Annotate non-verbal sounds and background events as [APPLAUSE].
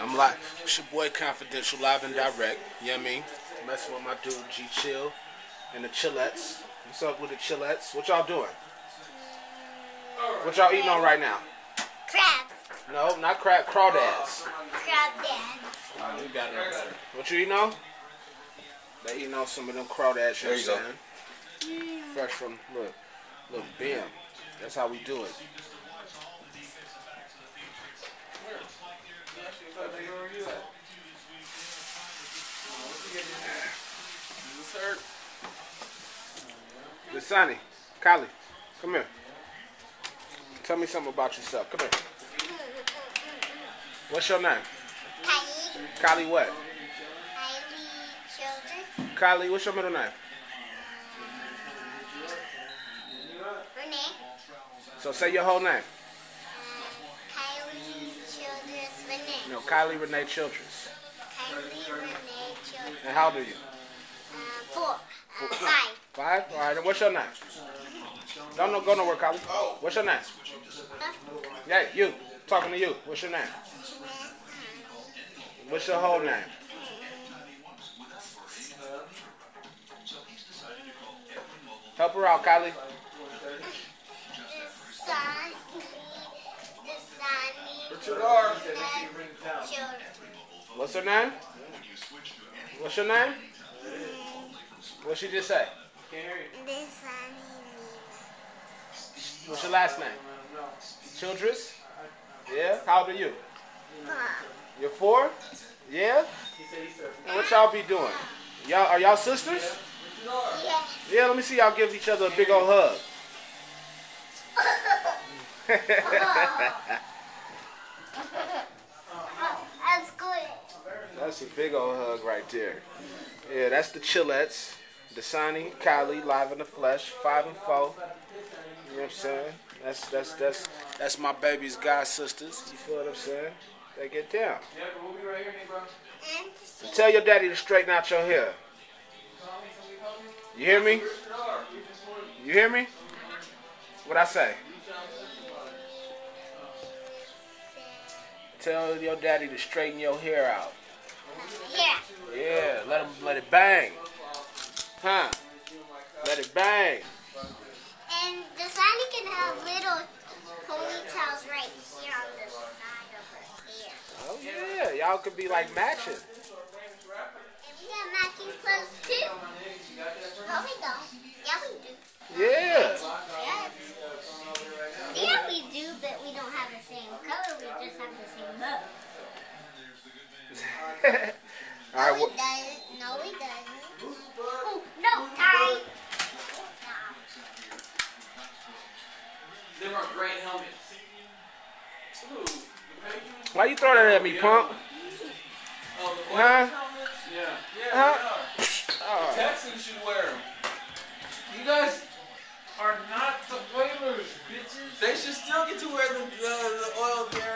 I'm like, it's your boy Confadential, live and direct. You know what I mean? Messing with my dude G Chill and the Chilletz. What's up with the Chilletz? What y'all doing? What y'all eating on right now? Crabs. No, not crab, crawdads. Crab dad. Oh, you got it better. What you eating on? They eating on some of them crawdads, you know There you what I'm saying? Fresh from, look, look, bam. That's how we do it. Dasani, Kylie, come here. Tell me something about yourself. Come here. What's your name? Kylie. Kylie what? Kylie Children. Kylie, what's your middle name? Renee. So say your whole name. Kylie Childress Renee. No, Kylie Renee Childress. Kylie Renee. And how old are you? Uh, four. Uh, five. Five? All right, and what's your name? Don't no, go nowhere, Kylie. What's your name? Huh? Yeah, you. Talking to you. What's your name? What's your whole name? Help her out, Kylie. Dasani. Dasani. What's her name? What's your name? What she just say? Dasani. What's your last name? Childress? Yeah? How old are you? Mom. You're four? Yeah? And what y'all be doing? Y'all are y'all sisters? Yes. Yeah, let me see y'all give each other a big old hug. [LAUGHS] [LAUGHS] That's good. A big old hug right there. Yeah, that's the Chilletz. Dasani, Kylie, live in the flesh, five and four. You know what I'm saying? That's that's that's that's my baby's god sisters. You feel what I'm saying? They get down. And to see. Tell your daddy to straighten out your hair. You hear me? You hear me? What I say? Tell your daddy to straighten your hair out. Yeah. Yeah, let him let it bang. Huh? Let it bang. And the Dasani can have little ponytails right here on the side of her hair. Oh yeah, y'all could be like matching. And we got matching clothes too. No, we don't. Yeah, we do. Yeah. Yeah. Yeah, we do, but we don't have the same color. We just have the same bow. All No, right. we What, doesn't. No, we doesn't. Oh, no, Ty. Them are great helmets. Ooh, the Patriots? why you throw that at me, punk? Oh, the Huh? Yeah. Yeah, Huh? they Oh. Texans should wear them. You guys are not the Whalers, bitches. They should still get to wear the, the, the oil bearing